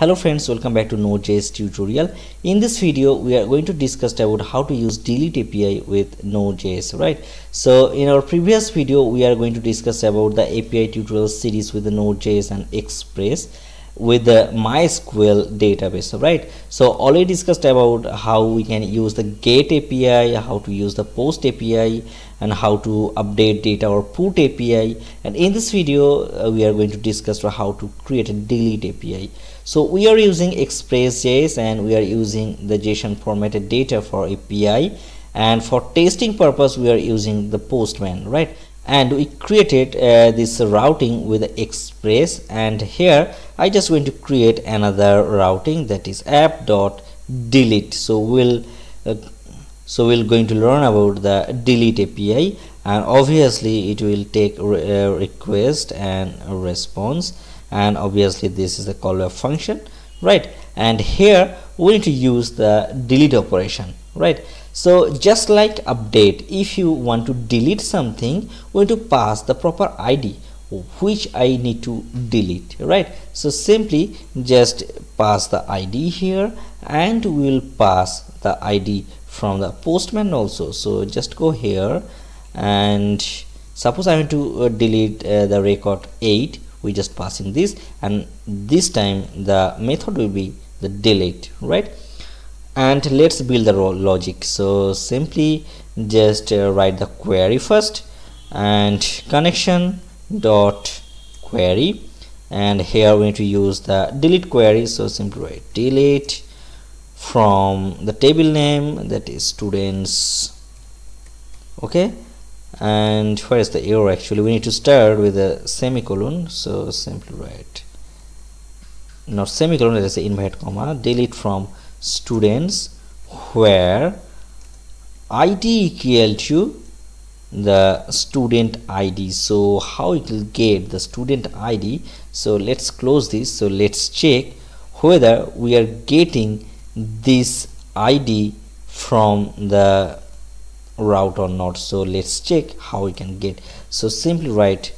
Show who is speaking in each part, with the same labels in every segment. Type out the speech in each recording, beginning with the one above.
Speaker 1: Hello friends, welcome back to Node.js tutorial. In this video, we are going to discuss about how to use delete API with Node.js, right? So in our previous video, we are going to discuss about the API tutorial series with Node.js and Express with the MySQL database, right? So already discussed about how we can use the GET API, how to use the POST API, and how to update data or put API. And in this video, uh, we are going to discuss how to create a delete API so we are using express.js and we are using the json formatted data for api and for testing purpose we are using the postman right? And we created uh, this routing with express. And here i just going to create another routing that is app dot delete so we'll uh, so we're going to learn about the delete api and obviously it will take re uh, request and response and obviously this is a call function right? And here we need to use the delete operation right? So just like update if you want to delete something we need to pass the proper id which i need to delete right? So simply just pass the id here and we will pass the id from the postman also. So just go here and suppose i want to uh, delete uh, the record 8 we just passing this and this time the method will be the delete right? And let's build the logic. So simply just uh, write the query first and connection dot query and here we need to use the delete query. So simply write delete from the table name that is students okay and where is the error actually? We need to start with a semicolon. So simply write not semicolon let us say invite comma. Delete from students where id equal to the student id so how it will get the student id so let's close this. So let's check whether we are getting this id from the route or not. So let's check how we can get. So simply write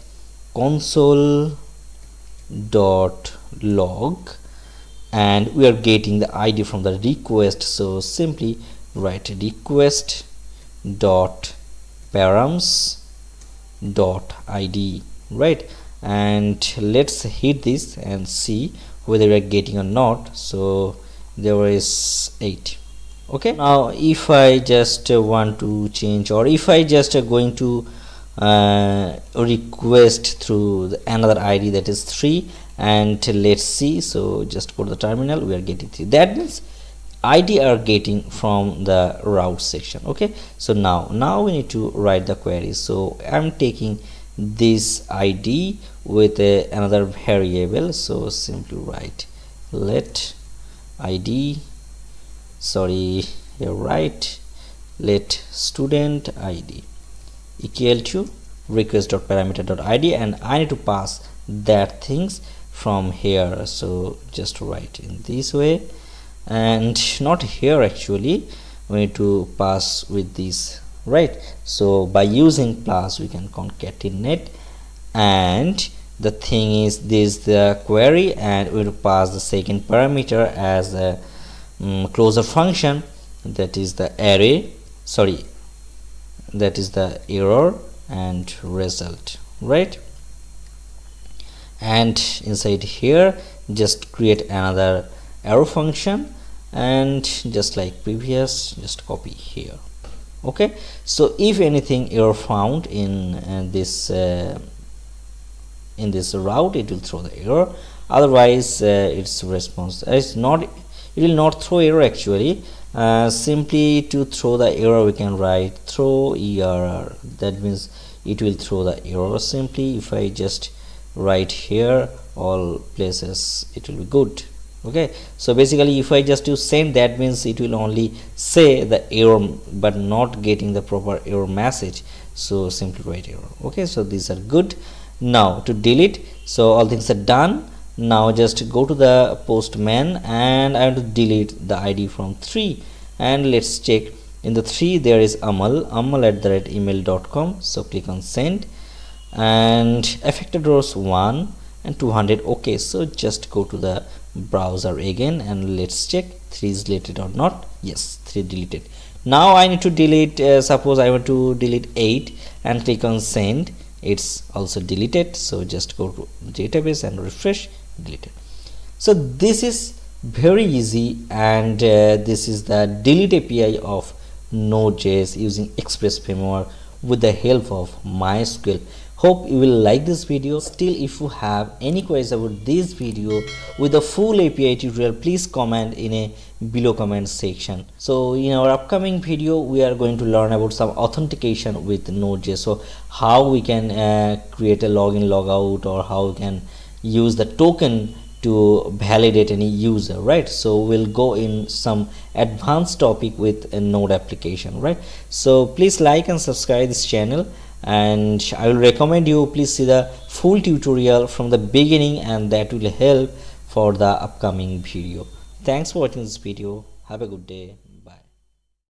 Speaker 1: console dot log and we are getting the id from the request. So simply write request dot params dot id right? And let's hit this and see whether we are getting or not. So there is 8 okay? Now if I just uh, want to change or if I just uh, going to uh, request through the, another ID that is 3 and let's see so just go to the terminal we are getting 3 that means ID are getting from the route section okay? So now now we need to write the query. So I'm taking this ID with a, another variable. So simply write let ID sorry you're right. Let student id equal to request dot parameter dot id and i need to pass that things from here. So just write in this way. And not here actually. We need to pass with this right? So by using plus we can concatenate. And the thing is this the query and we will pass the second parameter as a um, closure function that is the array sorry that is the error and result right? And inside here just create another arrow function and just like previous just copy here okay? So if anything error found in uh, this uh, in this route it will throw the error otherwise uh, its response is not it will not throw error actually. Uh, simply to throw the error we can write throw error that means it will throw the error. Simply if I just write here all places it will be good. Okay? So basically if I just do send that means it will only say the error but not getting the proper error message. So simply write error. Okay? So these are good. Now to delete so all things are done now just go to the postman and I want to delete the ID from 3 and let's check. In the 3 there is Amal. Amal at the rate email.com so click on send. And affected rows 1 and 200 okay so just go to the browser again and let's check 3 is deleted or not. Yes 3 deleted. Now I need to delete uh, suppose I want to delete 8 and click on send. It's also deleted. So just go to database and refresh deleted. So this is very easy and uh, this is the delete API of Node.js using Express framework with the help of MySQL. Hope you will like this video. Still if you have any queries about this video with the full api tutorial please comment in a below comment section. So in our upcoming video we are going to learn about some authentication with node.js so how we can uh, create a login logout or how we can use the token to validate any user right? So we'll go in some advanced topic with a node application right? So please like and subscribe this channel and I will recommend you please see the full tutorial from the beginning and that will help for the upcoming video. Thanks for watching this video. Have a good day